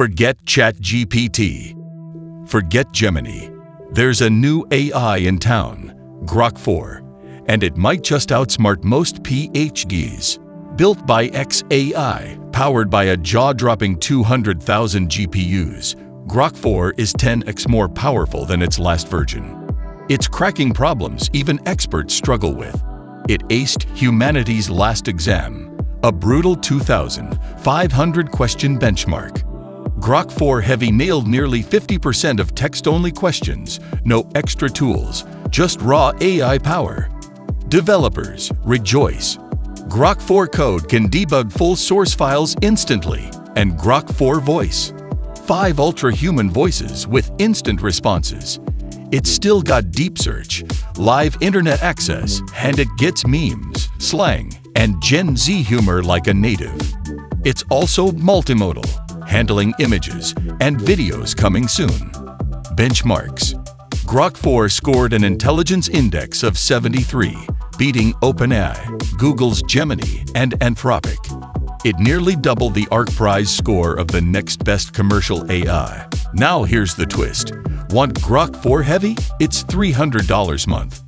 Forget ChatGPT. Forget Gemini. There's a new AI in town, Grok 4, and it might just outsmart most PhDs. Built by xAI, powered by a jaw-dropping 200,000 GPUs, Grok 4 is 10x more powerful than its last version. It's cracking problems even experts struggle with. It aced humanity's last exam, a brutal 2,500 question benchmark. Grok 4 Heavy nailed nearly 50% of text-only questions, no extra tools, just raw AI power. Developers, rejoice! Grok 4 Code can debug full source files instantly, and Grok 4 Voice. Five ultra-human voices with instant responses. It's still got deep search, live internet access, and it gets memes, slang, and Gen Z humor like a native. It's also multimodal, handling images and videos coming soon. Benchmarks Grok 4 scored an intelligence index of 73, beating OpenAI, Google's Gemini, and Anthropic. It nearly doubled the ARC Prize score of the next best commercial AI. Now here's the twist. Want Grok 4 Heavy? It's $300 month.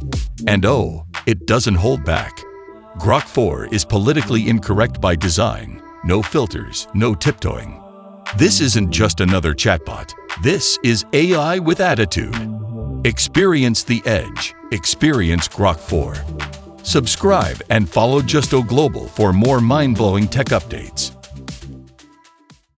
And oh, it doesn't hold back. Grok 4 is politically incorrect by design. No filters, no tiptoeing. This isn't just another chatbot. This is AI with attitude. Experience the edge. Experience Grok 4. Subscribe and follow Justo Global for more mind-blowing tech updates.